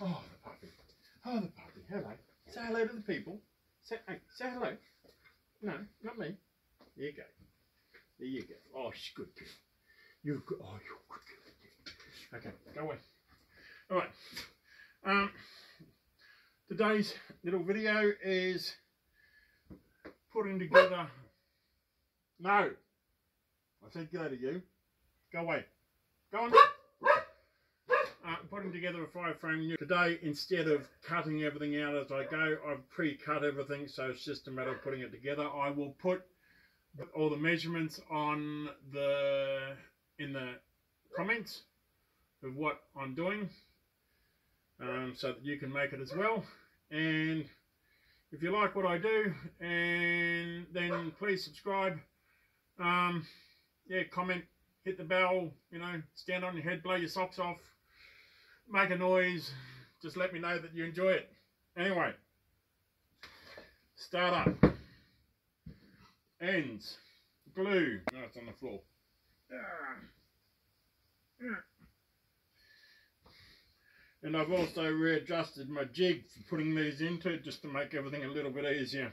Oh, the puppy. Oh, the puppy. Hello. Say hello to the people. Say, hey, say hello. No, not me. There you go. There you go. Oh, she's good girl. You're good. Oh, you're good girl. Okay, go away. All right. Um, today's little video is putting together. No. I said go to you. Go away. Go on. Uh, putting together a five frame unit. Today, instead of cutting everything out as I go, I've pre-cut everything, so it's just a matter of putting it together. I will put all the measurements on the in the comments of what I'm doing, um, so that you can make it as well. And if you like what I do, and then please subscribe. Um, yeah, comment, hit the bell, you know, stand on your head, blow your socks off make a noise, just let me know that you enjoy it. Anyway, start up. Ends. Glue. No, it's on the floor. And I've also readjusted my jig for putting these into just to make everything a little bit easier.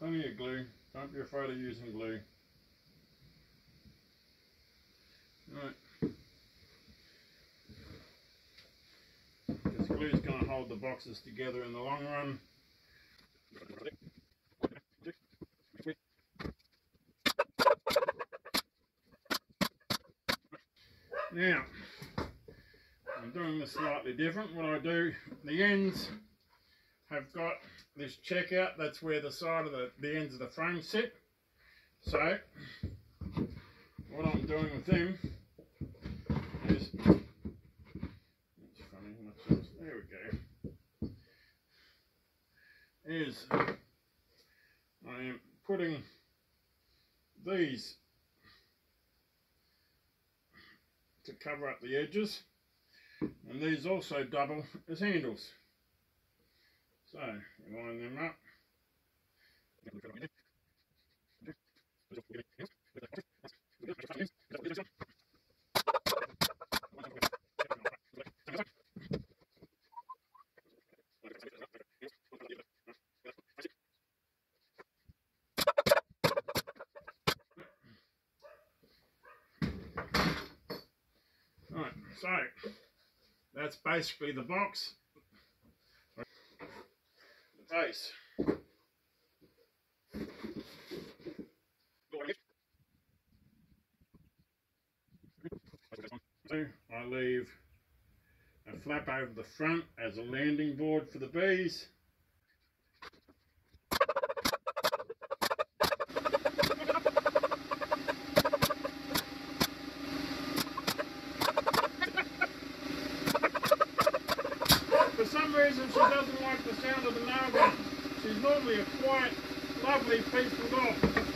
Plenty of glue. Don't be afraid of using glue. Right. Because glue is going to hold the boxes together in the long run. Now, I'm doing this slightly different. What I do, the ends have got this checkout. That's where the side of the, the ends of the frame sit. So, what I'm doing with them is, funny, there we go, is I am putting these to cover up the edges and these also double as handles. So, line them up. That's basically the box. The base. I leave a flap over the front as a landing board for the bees. For some reason she doesn't like the sound of the gun. She's normally a quiet, lovely, peaceful dog.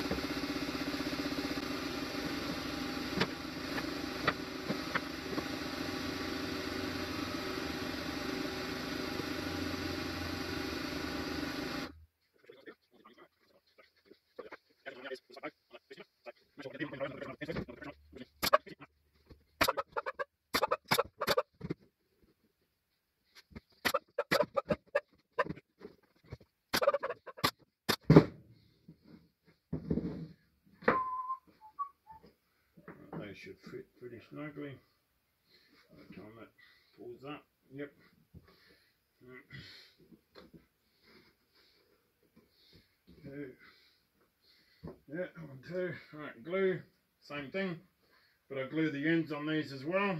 Fit pretty snugly. By the time that pulls up, yep. Two. Yeah, one, two. Alright, glue, same thing. But I glue the ends on these as well.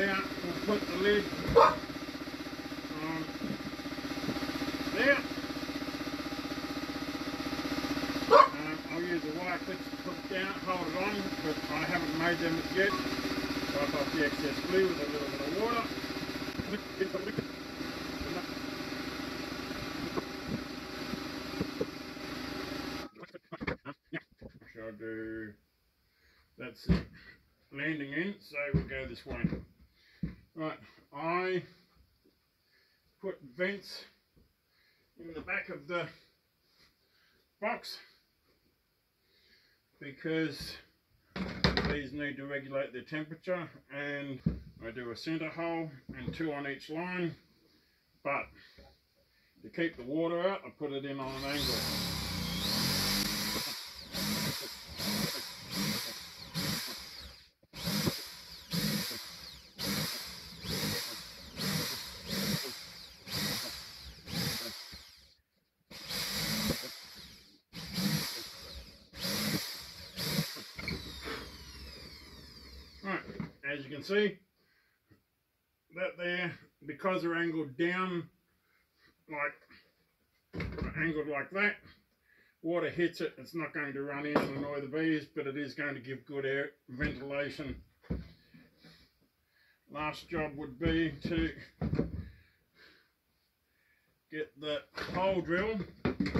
There. We'll put the lid on there. Um, I'll use a wire clip to put it down, hold it on, but I haven't made them yet. Wipe off the excess glue with a little bit of water. Shall do that's it. landing in, so we'll go this way. Right, I put vents in the back of the box because these need to regulate their temperature and I do a center hole and two on each line but to keep the water out I put it in on an angle. Right, as you can see, that there, because they're angled down, like, angled like that, water hits it, it's not going to run in and annoy the bees, but it is going to give good air ventilation. Last job would be to get the hole drill, which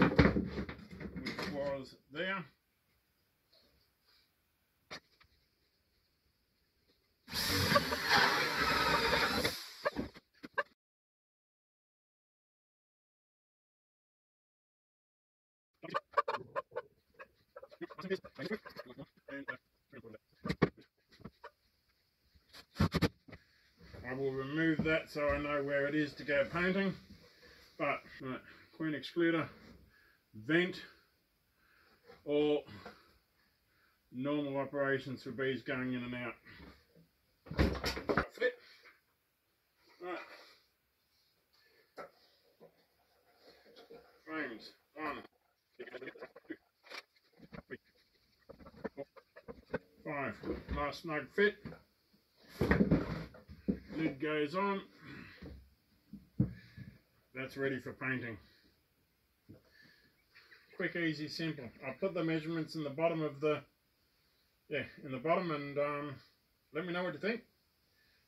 was there. I will remove so I know where it is to go painting. But right, queen excluder, vent, or normal operations for bees going in and out. Flip. Right. Frames. One. Five. Nice snug fit. Lid goes on. That's ready for painting. Quick, easy, simple. I'll put the measurements in the bottom of the, yeah, in the bottom and um, let me know what you think.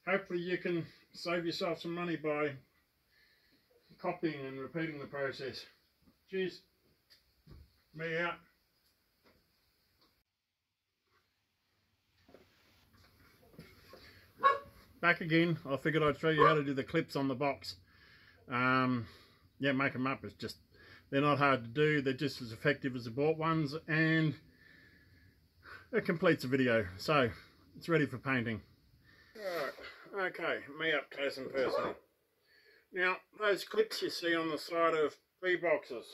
Hopefully you can save yourself some money by copying and repeating the process. Cheers. Me out. Back again. I figured I'd show you how to do the clips on the box. Um, yeah, make them up. It's just, they're not hard to do. They're just as effective as the bought ones. And it completes the video. So, it's ready for painting. Alright, okay, me up close and personal. Now, those clips you see on the side of bee boxes,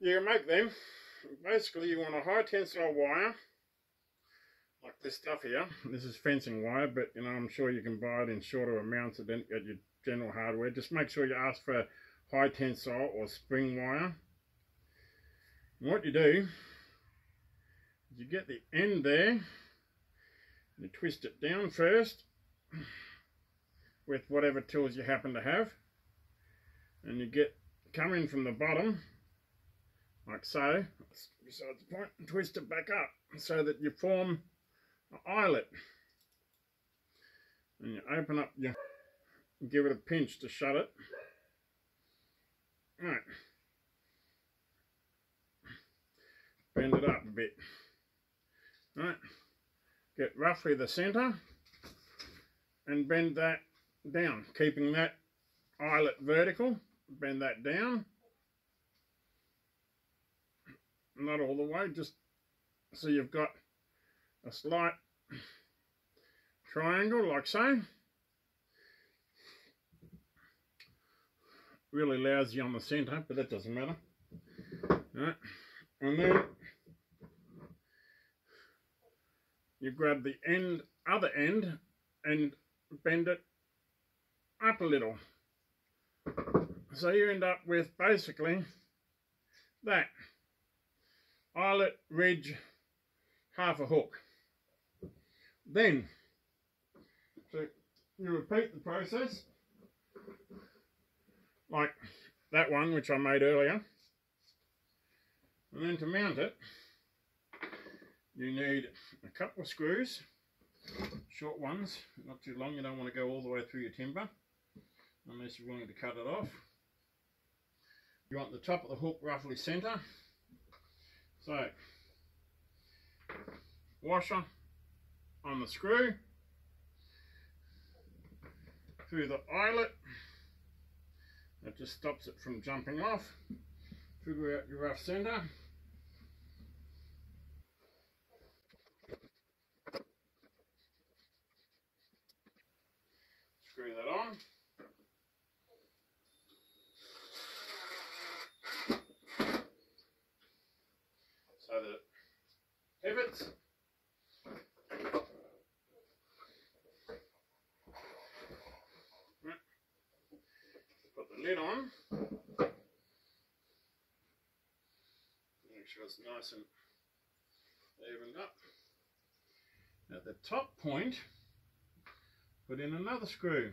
you can make them, basically you want a high tensile wire, like this stuff here. This is fencing wire, but you know, I'm sure you can buy it in shorter amounts at your general hardware. Just make sure you ask for high tensile or spring wire. And what you do, is you get the end there, you twist it down first with whatever tools you happen to have and you get come in from the bottom like so besides the point and twist it back up so that you form an eyelet and you open up your give it a pinch to shut it. Right bend it up a bit. Right get roughly the center and bend that down, keeping that eyelet vertical, bend that down, not all the way, just so you've got a slight triangle like so. Really lousy on the centre, but that doesn't matter. Right. And then you grab the end, other end, and bend it up a little. So you end up with basically that eyelet ridge half a hook. Then you repeat the process like that one which I made earlier. And then to mount it, you need a couple of screws, short ones, not too long, you don't want to go all the way through your timber, unless you're willing to cut it off. You want the top of the hook roughly centre. So, washer on the screw, through the eyelet, that just stops it from jumping off. Figure out your rough centre. Screw that on. So that it pivots. Put the lid on. Make sure it's nice and evened up. At the top point, put in another screw.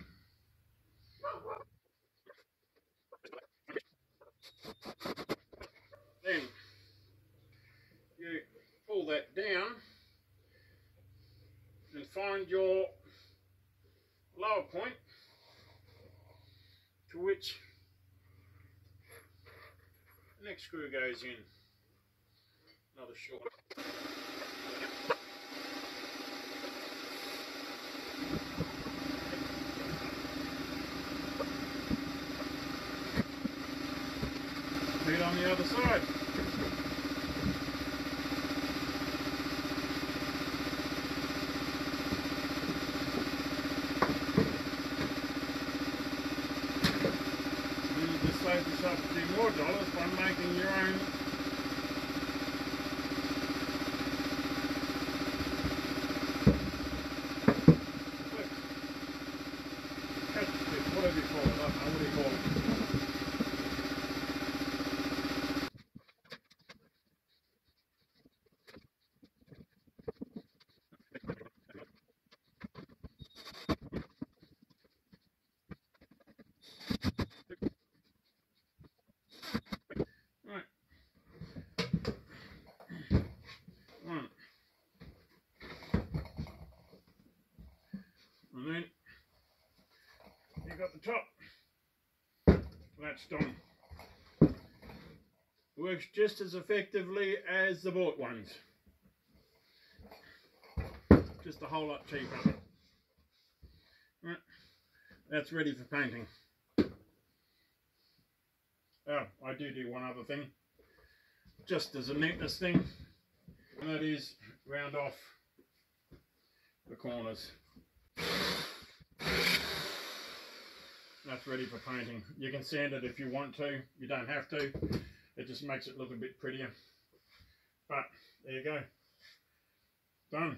Then you pull that down and find your lower point to which the next screw goes in. Another short. Feet on the other side. Whatever you call it? Right. And then top. That's done. Works just as effectively as the bought ones. Just a whole lot cheaper. Right. That's ready for painting. Oh, I do do one other thing, just as a neatness thing, and that is round off the corners. That's ready for painting. You can sand it if you want to, you don't have to, it just makes it look a bit prettier. But there you go, done.